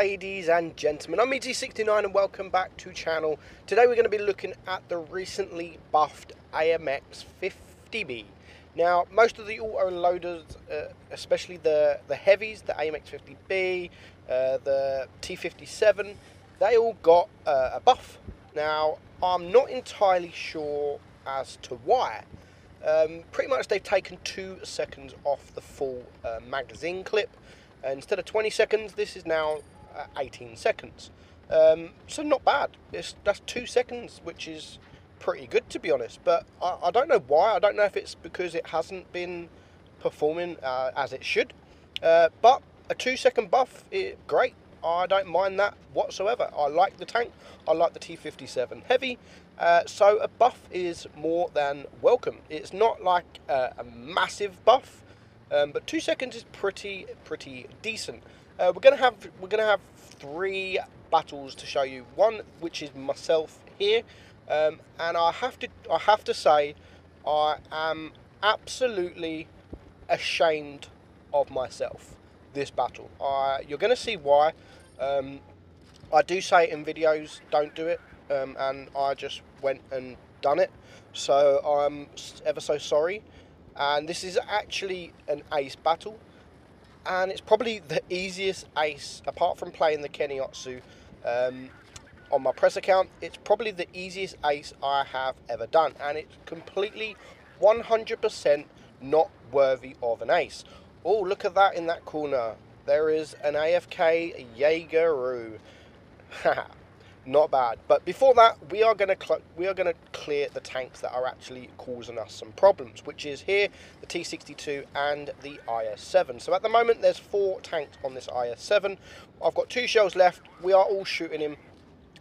Ladies and gentlemen, I'm Meadsy69 and welcome back to channel. Today we're going to be looking at the recently buffed AMX 50B. Now most of the auto loaders, uh, especially the, the heavies, the AMX 50B, uh, the T57, they all got uh, a buff. Now I'm not entirely sure as to why. Um, pretty much they've taken two seconds off the full uh, magazine clip instead of 20 seconds, this is now uh, 18 seconds. Um, so not bad. It's, that's two seconds, which is pretty good to be honest. But I, I don't know why. I don't know if it's because it hasn't been performing uh, as it should. Uh, but a two second buff, it, great. I don't mind that whatsoever. I like the tank. I like the T57 heavy. Uh, so a buff is more than welcome. It's not like a, a massive buff. Um, but two seconds is pretty pretty decent. Uh, we're gonna have we're gonna have three battles to show you. One which is myself here, um, and I have to I have to say I am absolutely ashamed of myself this battle. I, you're going to see why. Um, I do say it in videos, don't do it, um, and I just went and done it. So I'm ever so sorry and this is actually an ace battle and it's probably the easiest ace apart from playing the Ke-Ni Otsu um, on my press account it's probably the easiest ace I have ever done and it's completely 100% not worthy of an ace. Oh look at that in that corner. There is an AFK Jaegeru not bad. But before that, we are going to we are going to clear the tanks that are actually causing us some problems, which is here the T62 and the IS-7. So at the moment, there's four tanks on this IS-7. I've got two shells left. We are all shooting him.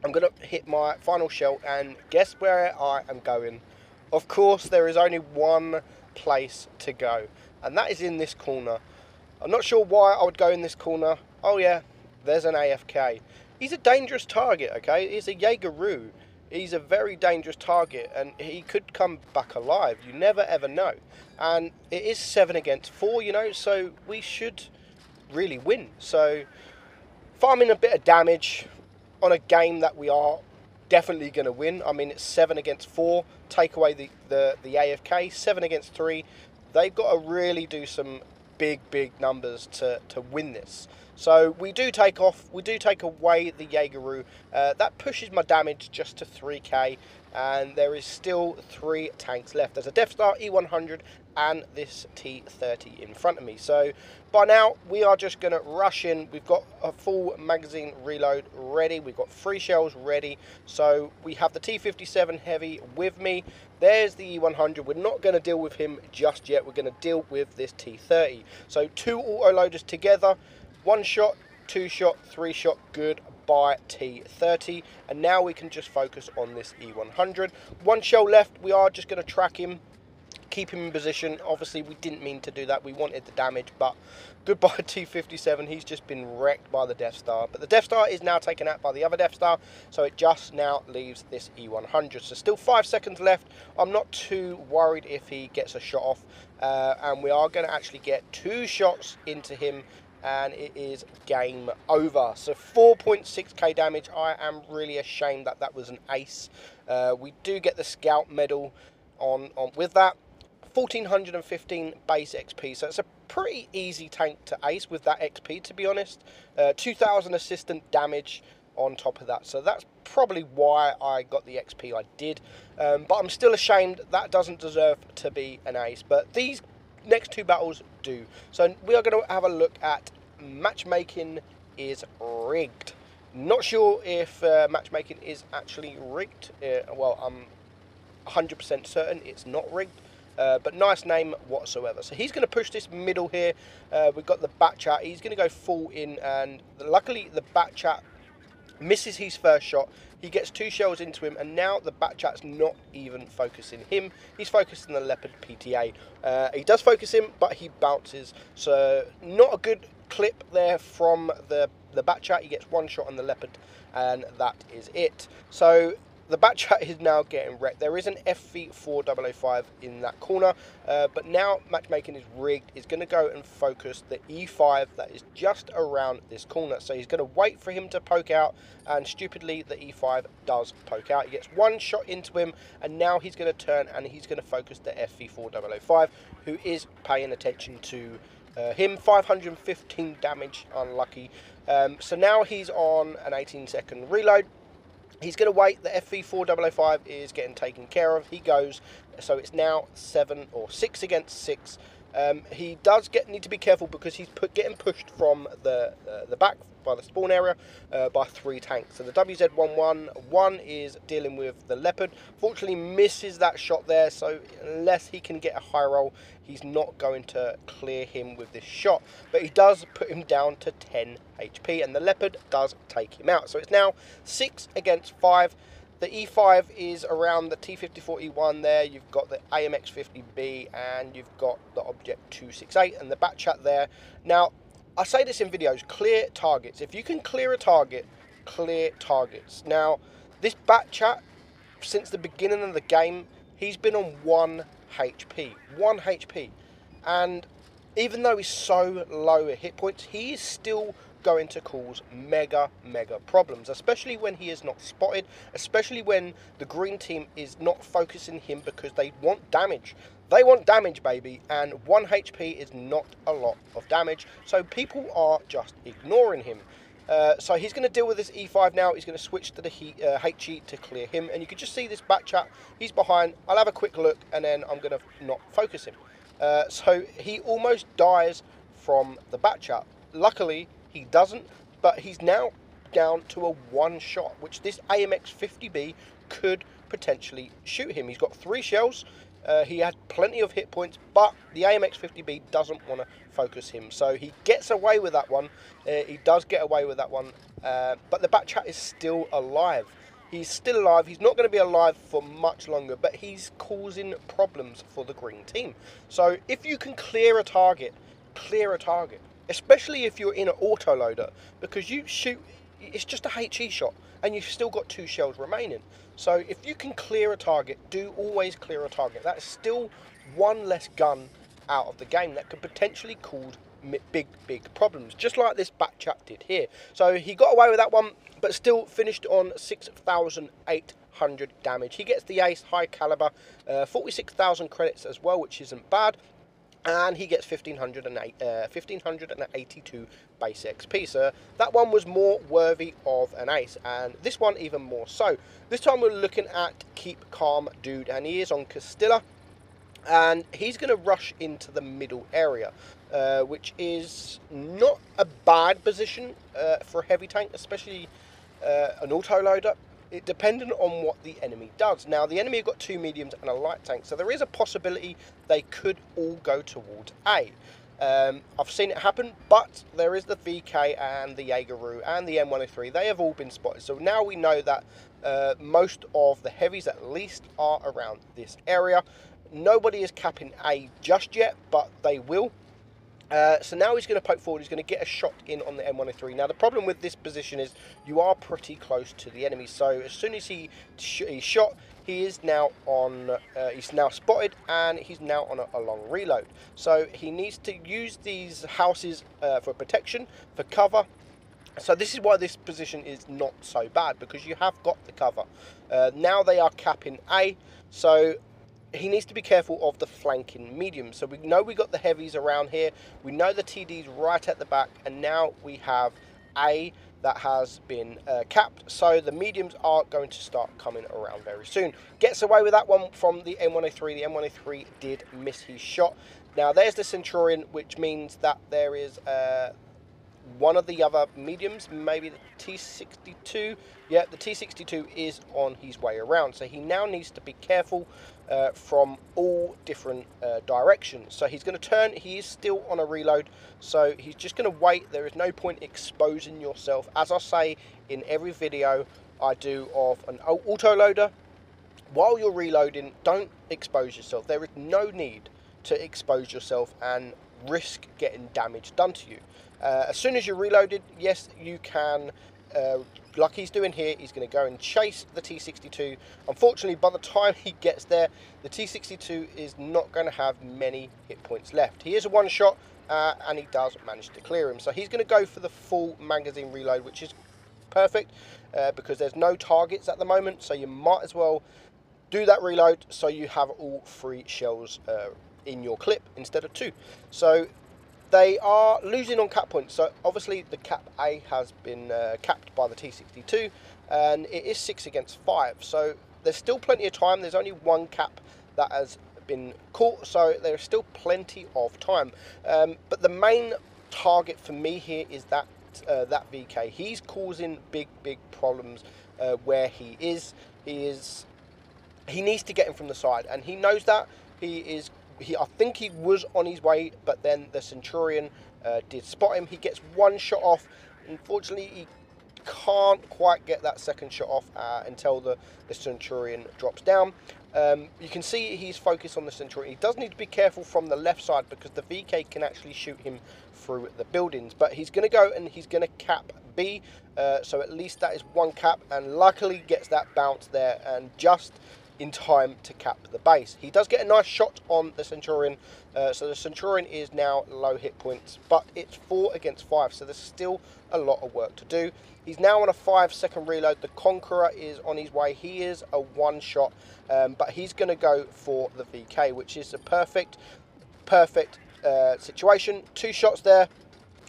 I'm going to hit my final shell, and guess where I am going? Of course, there is only one place to go, and that is in this corner. I'm not sure why I would go in this corner. Oh yeah, there's an AFK he's a dangerous target, okay? He's a Jaegeru. He's a very dangerous target and he could come back alive. You never ever know. And it is seven against four, you know, so we should really win. So farming a bit of damage on a game that we are definitely going to win. I mean, it's seven against four. Take away the, the, the AFK, seven against three. They've got to really do some big, big numbers to, to win this. So we do take off, we do take away the Jaegeru. Uh, that pushes my damage just to 3k and there is still three tanks left. There's a Death Star E100 and this T30 in front of me. So by now we are just going to rush in. We've got a full magazine reload ready. We've got three shells ready. So we have the T57 Heavy with me. There's the E100. We're not going to deal with him just yet. We're going to deal with this T30. So two auto loaders together. One shot, two shot, three shot, good by T30. And now we can just focus on this E100. One shell left, we are just going to track him, keep him in position. Obviously, we didn't mean to do that. We wanted the damage, but goodbye T57. He's just been wrecked by the Death Star. But the Death Star is now taken out by the other Death Star, so it just now leaves this E100. So still five seconds left. I'm not too worried if he gets a shot off. Uh, and we are going to actually get two shots into him and it is game over. So 4.6k damage. I am really ashamed that that was an ace. Uh, we do get the scout medal on, on with that. 1415 base XP. So it's a pretty easy tank to ace with that XP, to be honest. Uh, 2000 assistant damage on top of that. So that's probably why I got the XP I did. Um, but I'm still ashamed that doesn't deserve to be an ace. But these next two battles do. So we are going to have a look at matchmaking is rigged. Not sure if uh, matchmaking is actually rigged. Uh, well, I'm 100% certain it's not rigged. Uh, but nice name whatsoever. So he's going to push this middle here. Uh, we've got the bat chat. He's going to go full in, and luckily the bat chat misses his first shot. He gets two shells into him, and now the Batchat's not even focusing him. He's focusing the Leopard PTA. Uh, he does focus him, but he bounces. So not a good clip there from the, the Batchat. He gets one shot on the Leopard, and that is it. So the Batchat is now getting wrecked. There is an FV4005 in that corner, uh, but now matchmaking is rigged. He's going to go and focus the E5 that is just around this corner. So he's going to wait for him to poke out, and stupidly, the E5 does poke out. He gets one shot into him, and now he's going to turn and he's going to focus the FV4005, who is paying attention to uh, him 515 damage, unlucky. Um, so now he's on an 18 second reload. He's going to wait. The FV4005 is getting taken care of. He goes. So it's now seven or six against six. Um, he does get need to be careful because he's put, getting pushed from the uh, the back by the spawn area uh, by three tanks. So the WZ-11, one is dealing with the Leopard. Fortunately misses that shot there, so unless he can get a high roll, he's not going to clear him with this shot. But he does put him down to 10 HP, and the Leopard does take him out. So it's now 6 against 5. The E5 is around the T54E1 there, you've got the AMX50B and you've got the Object 268 and the Batchat there. Now, I say this in videos, clear targets. If you can clear a target, clear targets. Now, this Bat Chat, since the beginning of the game, he's been on 1 HP. 1 HP. And even though he's so low at hit points, he is still going to cause mega, mega problems, especially when he is not spotted, especially when the green team is not focusing him because they want damage. They want damage, baby, and 1 HP is not a lot of damage, so people are just ignoring him. Uh, so he's going to deal with this E5 now. He's going to switch to the he, uh, HE to clear him. And you can just see this back Batchat. He's behind. I'll have a quick look and then I'm going to not focus him. Uh, so he almost dies from the back Batchat. Luckily, he doesn't, but he's now down to a one shot, which this AMX 50B could potentially shoot him. He's got three shells. Uh, he had plenty of hit points, but the AMX 50B doesn't want to focus him. So he gets away with that one. Uh, he does get away with that one. Uh, but the Batchat is still alive. He's still alive. He's not going to be alive for much longer, but he's causing problems for the green team. So if you can clear a target, clear a target especially if you're in an autoloader, because you shoot, it's just a HE shot, and you've still got two shells remaining. So if you can clear a target, do always clear a target. That is still one less gun out of the game that could potentially cause big, big problems, just like this Batchat did here. So he got away with that one, but still finished on 6,800 damage. He gets the ace, high caliber, uh, 46,000 credits as well, which isn't bad and he gets 1508, uh, 1582 base XP. So that one was more worthy of an ace, and this one even more so. This time we're looking at Keep Calm Dude, and he is on Castilla, and he's going to rush into the middle area, uh, which is not a bad position uh, for a heavy tank, especially uh, an autoloader it dependent on what the enemy does. Now, the enemy have got two mediums and a light tank, so there is a possibility they could all go towards A. Um, I've seen it happen, but there is the VK and the Jaegeru and the M103. They have all been spotted. So now we know that uh, most of the heavies at least are around this area. Nobody is capping A just yet, but they will. Uh, so now he's going to poke forward, he's going to get a shot in on the M103. Now the problem with this position is you are pretty close to the enemy, so as soon as he sh he's shot, he is now on, uh, he's now spotted and he's now on a, a, long reload. So he needs to use these houses uh, for protection, for cover, so this is why this position is not so bad because you have got the cover. Uh, now they are capping A, so he needs to be careful of the flanking mediums. So we know we got the heavies around here. We know the TD's right at the back. And now we have A that has been uh, capped. So the mediums are going to start coming around very soon. Gets away with that one from the M103. The M103 did miss his shot. Now there's the Centurion, which means that there is... Uh, one of the other mediums, maybe the T62. Yeah, the T62 is on his way around. So he now needs to be careful uh, from all different uh, directions. So he's going to turn. He is still on a reload. So he's just going to wait. There is no point exposing yourself. As I say in every video I do of an autoloader, while you're reloading, don't expose yourself. There is no need to expose yourself and risk getting damage done to you. Uh, as soon as you're reloaded, yes, you can uh, like he's doing here, he's going to go and chase the T62. Unfortunately, by the time he gets there, the T62 is not going to have many hit points left. He is a one-shot, uh, and he does manage to clear him. So he's going to go for the full magazine reload, which is perfect uh, because there's no targets at the moment. So you might as well do that reload so you have all three shells uh, in your clip instead of two. So they are losing on cap points. So obviously the cap A has been uh, capped by the T62 and it is six against five. So there's still plenty of time. There's only one cap that has been caught, so there's still plenty of time. Um, but the main target for me here is that uh, that VK. He's causing big, big problems uh, where he is. He is. He needs to get him from the side, and he knows that. He is. He. I think he was on his way, but then the Centurion uh, did spot him. He gets one shot off. Unfortunately, he can't quite get that second shot off uh, until the, the Centurion drops down. Um, you can see he's focused on the Centurion. He does need to be careful from the left side because the VK can actually shoot him through the buildings. But he's going to go and he's going to cap B. Uh, so at least that is one cap and luckily gets that bounce there and just in time to cap the base. He does get a nice shot on the Centurion, uh, so the Centurion is now low hit points, but it's 4 against 5, so there's still a lot of work to do. He's now on a 5 second reload, the Conqueror is on his way, he is a one shot, um, but he's going to go for the VK, which is a perfect, perfect uh, situation. Two shots there,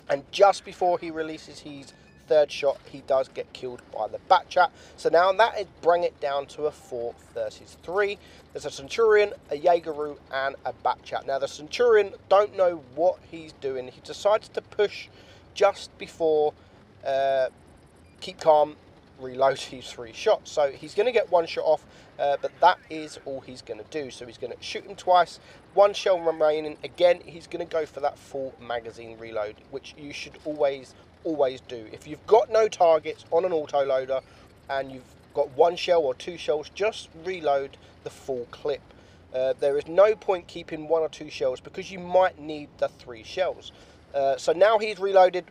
and just before he releases his third shot, he does get killed by the Batchat. So now that is bring it down to a 4 versus 3. There's a Centurion, a Jaegeru, and a Batchat. Now the Centurion don't know what he's doing. He decides to push just before uh, Keep Calm reload his three shots. So he's going to get one shot off, uh, but that is all he's going to do. So he's going to shoot him twice, one shell remaining. Again, he's going to go for that full magazine reload, which you should always, always do. If you've got no targets on an autoloader and you've got one shell or two shells, just reload the full clip. Uh, there is no point keeping one or two shells because you might need the three shells. Uh, so now he's reloaded.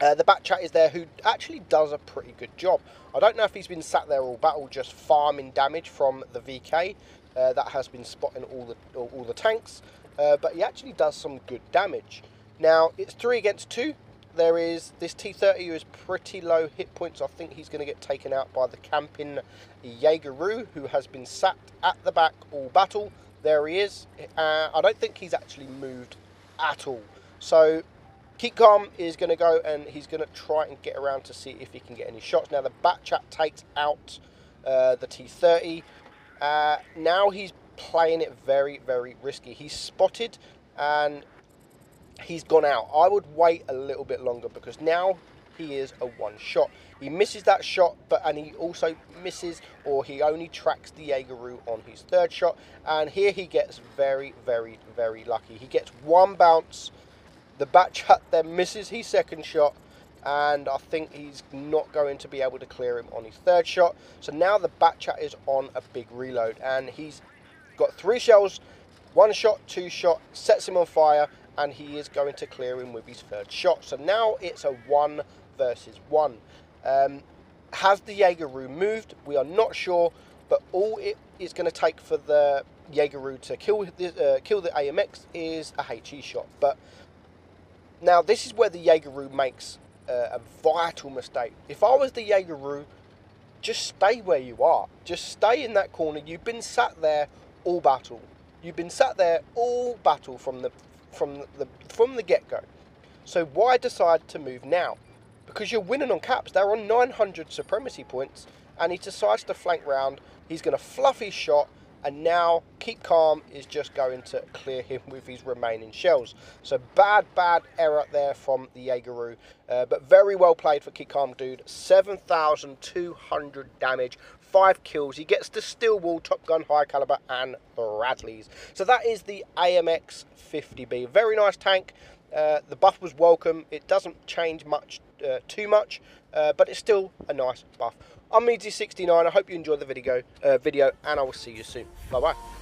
Uh, the Batchat is there who actually does a pretty good job. I don't know if he's been sat there all battle just farming damage from the VK uh, that has been spotting all the all, all the tanks, uh, but he actually does some good damage. Now it's three against two. There is this T30 who is pretty low hit points. I think he's going to get taken out by the camping Jaegeru, who has been sat at the back all battle. There he is. Uh, I don't think he's actually moved at all. So Keep Calm is going to go and he's going to try and get around to see if he can get any shots. Now the Batchat takes out uh, the T30. Uh, now he's playing it very, very risky. He's spotted and he's gone out. I would wait a little bit longer because now he is a one shot. He misses that shot, but and he also misses or he only tracks the Jaegeru on his third shot. And here he gets very, very, very lucky. He gets one bounce. The bat chat then misses his second shot and I think he's not going to be able to clear him on his third shot. So now the bat chat is on a big reload and he's got three shells, one shot, two shot, sets him on fire, and he is going to clear him with his third shot. So now it's a one versus one. Um, has the Jaegeru moved? We are not sure, but all it is going to take for the Jaegeru to kill the, uh, kill the AMX is a HE shot. But now this is where the Jaegeru makes uh, a vital mistake. If I was the Jaegeru, just stay where you are. Just stay in that corner. You've been sat there all battle. You've been sat there all battle from the from the from the get go. So why decide to move now? Because you're winning on caps. They're on 900 supremacy points, and he decides to flank round. He's going to fluff his shot, and now Keep Calm is just going to clear him with his remaining shells. So bad, bad error there from the Jaegeru, uh, but very well played for Keep Calm, dude. 7,200 damage, five kills. He gets the steel wall, Top Gun, High Caliber, and Bradleys. So that is the AMX 50B. Very nice tank. Uh, the buff was welcome. It doesn't change much, uh, too much, uh, but it's still a nice buff. I'm Meadsy69. I hope you enjoyed the video, uh, video, and I will see you soon. Bye bye.